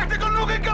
Incoming! Kissing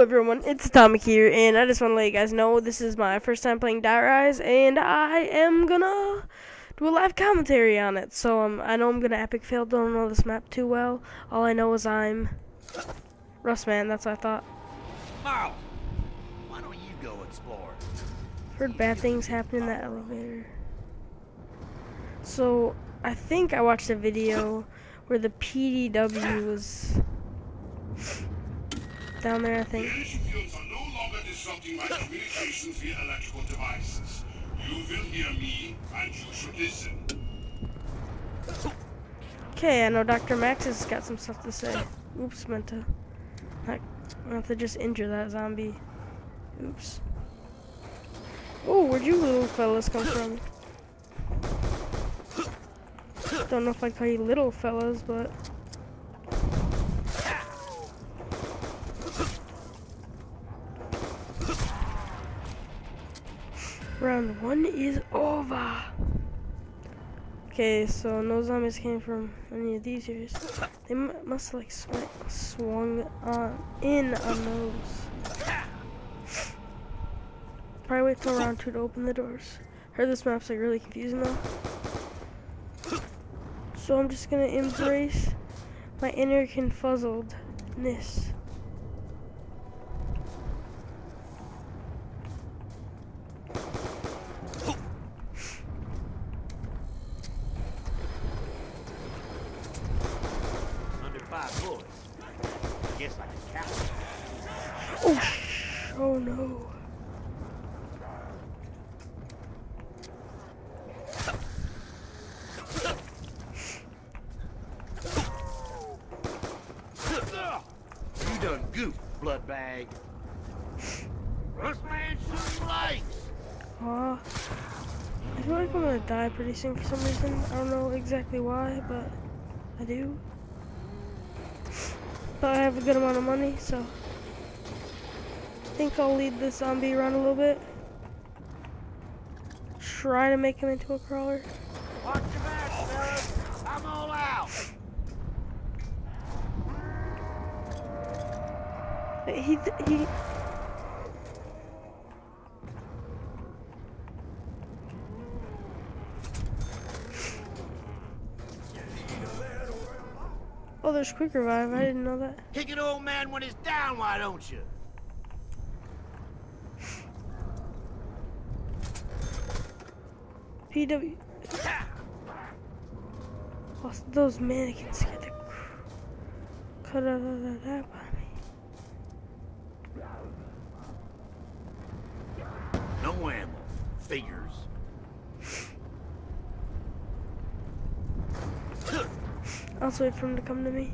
Hello everyone, it's Atomic here, and I just want to let you guys know this is my first time playing Die Rise, and I am gonna do a live commentary on it. So um, I know I'm gonna epic fail, don't know this map too well. All I know is I'm Russman, that's what I thought. Miles, why don't you go explore? Heard bad things happen in that elevator. So I think I watched a video where the PDW was down there, I think. Shields are no longer disrupting my communications via electrical devices. You will hear me, and you should listen. Okay, I know Dr. Max has got some stuff to say. Oops, meant to. Not, meant to just injure that zombie. Oops. Oh, where'd you little fellas come from? Don't know if I call you little fellas, but. Round one is over. Okay, so no zombies came from any of these areas. They mu must like sw swung on in on those. Probably wait till round two to open the doors. Heard this map's like really confusing though. So I'm just gonna embrace my inner confuzzledness. Under five bullets. Guess I can count. Oh, sh- oh no. You done goof, blood bag. Russman shooting lights. Aw. I feel like I'm gonna die pretty soon for some reason. I don't know exactly why, but I do. But I have a good amount of money, so think I'll lead the zombie around a little bit. Try to make him into a crawler. Watch your back, fellas. I'm all out. He he. Oh, there's quick revive. I didn't know that. Kick an old man when he's down, why don't you? PW. Oh, those mannequins scared the cut out of that by me. No ammo. Figures. I'll wait for him to come to me.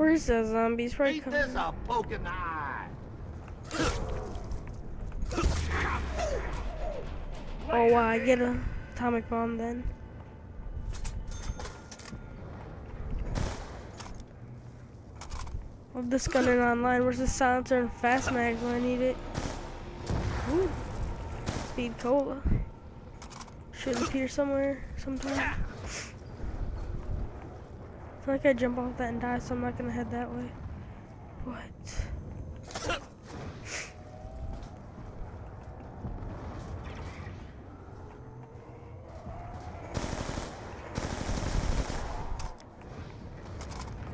Where's the zombies? Probably Eat this a poking eye. Oh wow, I get a atomic bomb then. Love this gunner online. Where's the silencer and fast mag when I need it? Ooh. Speed cola. Should appear somewhere sometime. Feel like I jump off that and die, so I'm not gonna head that way. What?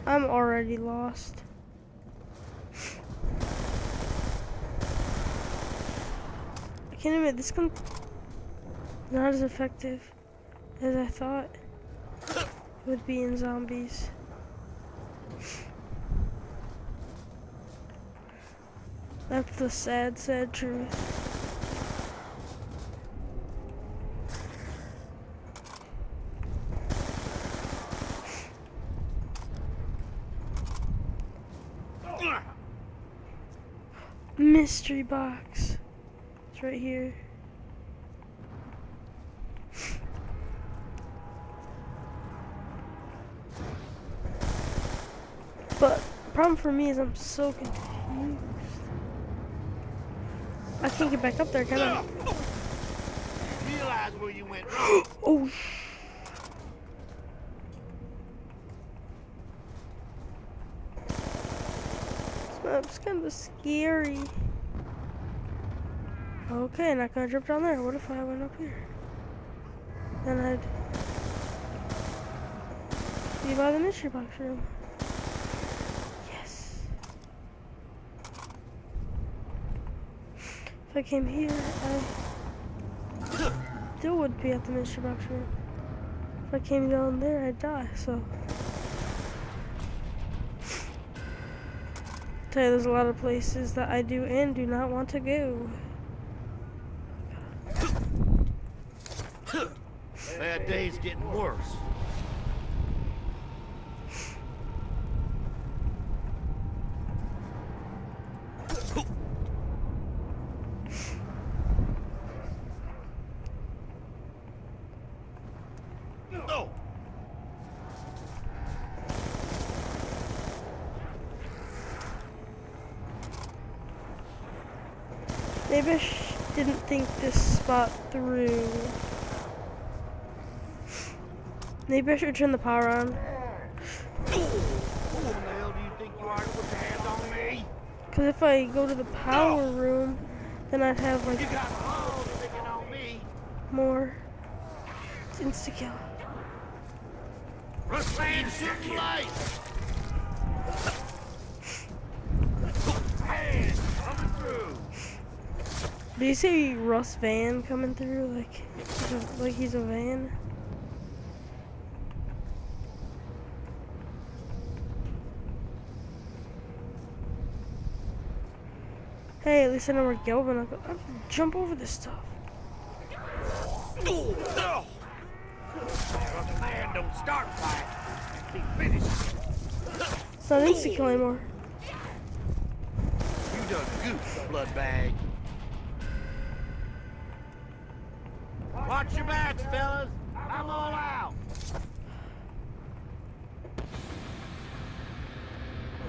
I'm already lost. I can't admit this gun not as effective as I thought with being zombies. That's the sad, sad truth. mystery box. It's right here. Problem for me is I'm so confused. I can't get back up there, can I? Realize where you went. Oh. This map's kind of scary. Okay, not gonna jump down there. What if I went up here? Then I'd be by the mystery box room. If I came here, I still would be at the mystery box room. If I came down there, I'd die, so. Tell you, there's a lot of places that I do and do not want to go. Bad day's getting worse. No. Maybe I sh- didn't think this spot through. Maybe I should turn the power on. Who the hell do you think you are to put your hands on me? Because if I go to the power room, then I'd have like got on me. more. It's insta kill. Rustlane some light. Hands coming through. Do you see Russ Van coming through like, like he's a van? Hey, at least I know where Gelvin. I'll, go, I'll jump over this stuff. No. Man, don't start finished. It's not insta kill anymore. You done goofed, blood bag. Watch your backs, fellas. I'm all out.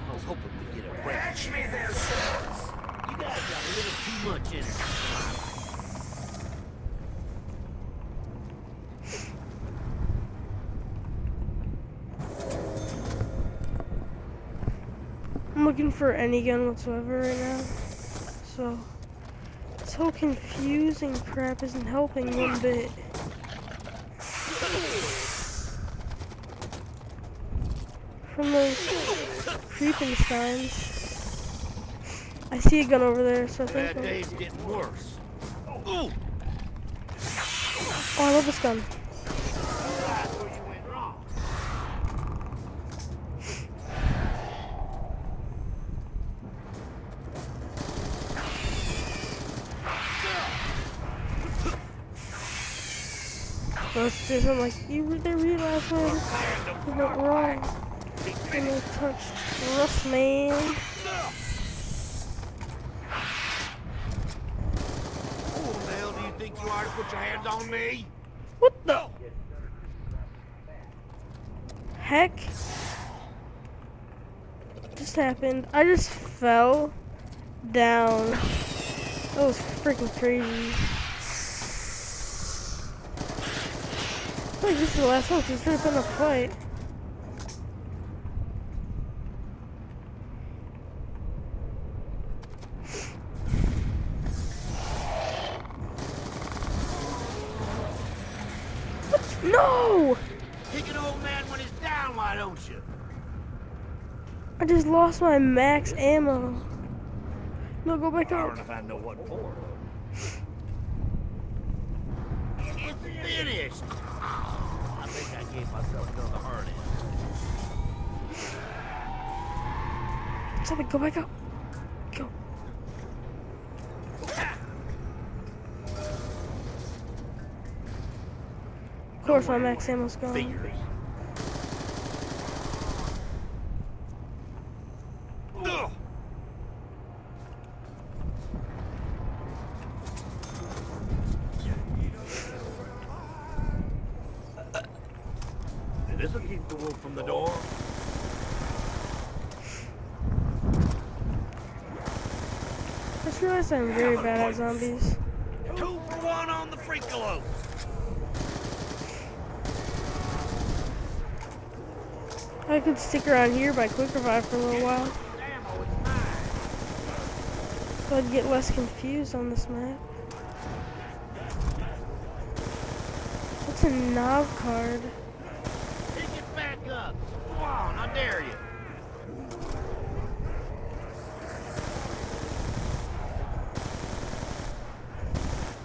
I was hoping we'd get a break. Fetch me their swords. You guys got a little too much in it. I'm looking for any gun whatsoever right now. So, this whole confusing crap isn't helping one bit. From those creeping signs. I see a gun over there, so I think. Bad day's getting worse. Oh, I love this gun. So I'm like, you they realized where they went wrong. And they touched Russ, man. Who the hell do you think you are to put your hands on me? What the heck just happened? I just fell down. That was freaking crazy. I feel like this is the last one 'cause it's really fun to fight. No! Kick an old man when he's down, why don't you? I just lost my max ammo. No, go back I up. don't know if I know what for. It's gave myself another hard end. Something, go back up. Go. Of course, my max ammo's gone. Fingers. I just realized I'm very bad at zombies. Two for one on the. I could stick around here by quick revive for a little while. Ammo is mine. So I'd get less confused on this map. What's a knob card? Pick it back up. Come on, I dare you. Oh, I've seen those. Wherever the How heck. about counting your down one limb? Ugh. Ammo. About time I catch a break. Who the hell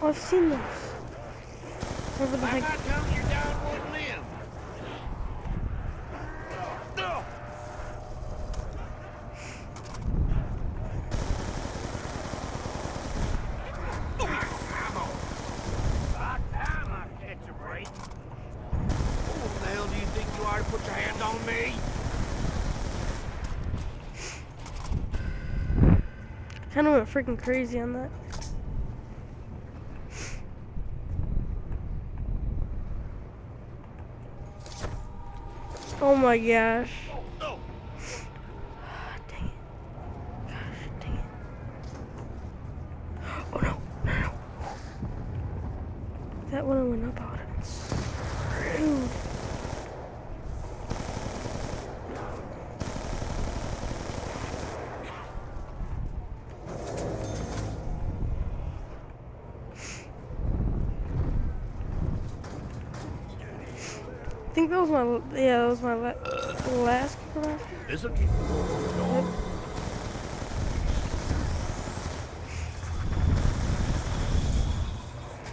do you think you are to put your hand on me? Kind of went freaking crazy on that. Oh my gosh. Oh, Dang it. Gosh, dang it. Oh no, no, no. That one went up, I would have been screwed. I think that was my, yeah, that was my la- last craft. this'll keep the wolf from the door.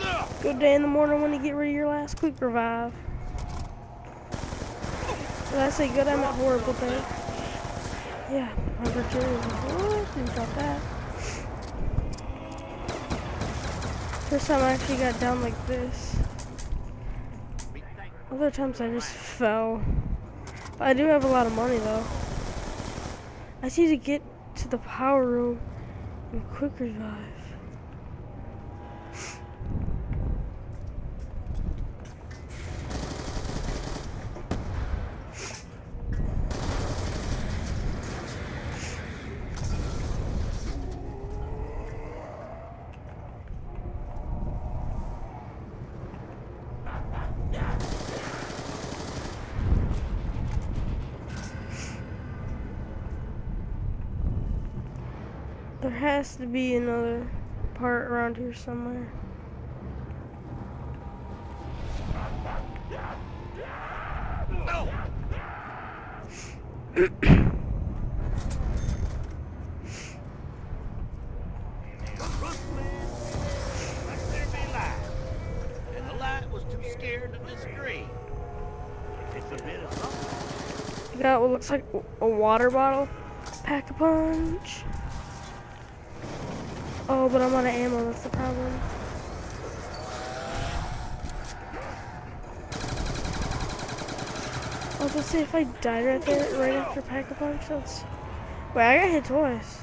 Ugh. Good day in the morning when you get rid of your last quick revive. Did I say good? I meant horrible thing. Yeah, number two. What? Who thought that? First time I actually got down like this. Other times I just fell. But I do have a lot of money though. I just need to get to the power room and quick revive. Has to be another part around here somewhere. No. Got what looks like a water bottle. Pack a punch. Oh, but I'm out of ammo, that's the problem. I was gonna say if I died right there, right after pack a punch, that's. Wait, I got hit twice.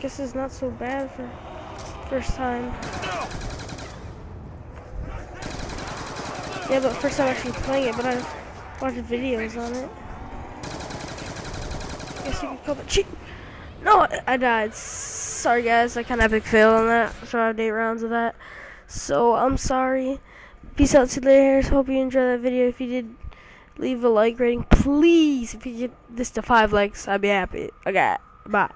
Guess it's not so bad for first time. No. Yeah, but first time actually playing it, but I've watched videos on it. Guess you could call it cheat. No, I- died. Sorry guys, I kind of epic fail on that. So I have eight rounds of that. So I'm sorry. Peace out, to you later. Hope you enjoyed that video. If you did, leave a like rating, please. If you get this to five likes, I'd be happy. Okay, bye.